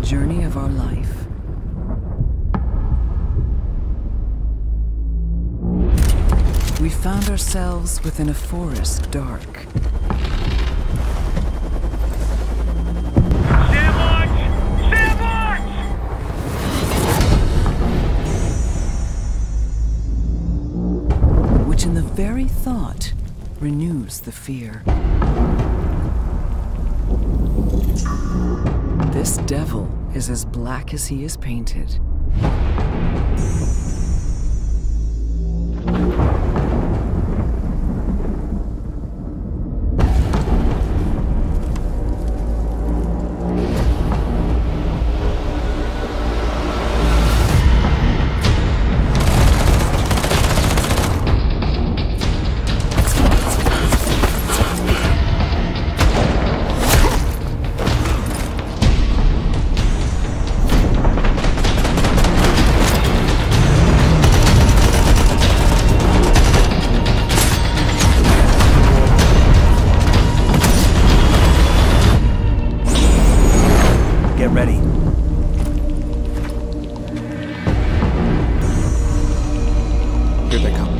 journey of our life. We found ourselves within a forest dark. Which in the very thought renews the fear. This devil is as black as he is painted. get ready. Here they come.